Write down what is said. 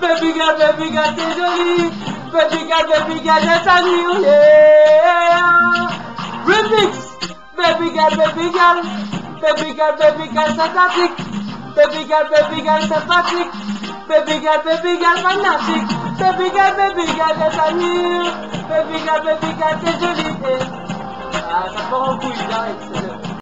Baby girl, baby girl, t'es jolie. Baby girl, baby girl, j'ai ta new Yeah. Remix. Baby girl, baby girl. Baby girl, baby girl, c'est Patrick. Baby girl, baby girl, c'est Patrick. Baby girl, baby girl, fanatique. Baby girl, baby girl, j'ai ta new. Baby girl, baby girl, t'es jolie. Ah, ça part en couille, là, excellent.